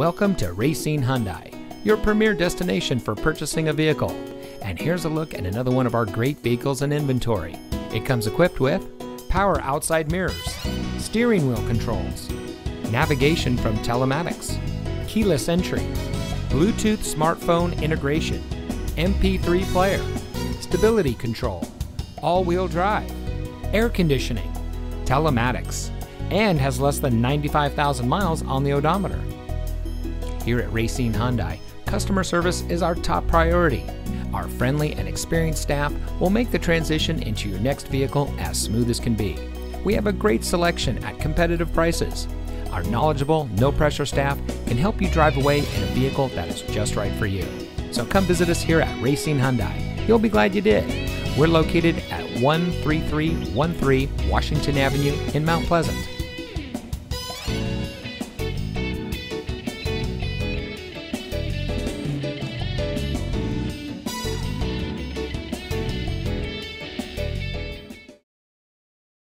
Welcome to Racine Hyundai, your premier destination for purchasing a vehicle. And here's a look at another one of our great vehicles in inventory. It comes equipped with power outside mirrors, steering wheel controls, navigation from telematics, keyless entry, Bluetooth smartphone integration, MP3 player, stability control, all wheel drive, air conditioning, telematics, and has less than 95,000 miles on the odometer. Here at Racine Hyundai, customer service is our top priority. Our friendly and experienced staff will make the transition into your next vehicle as smooth as can be. We have a great selection at competitive prices. Our knowledgeable, no pressure staff can help you drive away in a vehicle that is just right for you. So come visit us here at Racine Hyundai. You'll be glad you did. We're located at 13313 Washington Avenue in Mount Pleasant.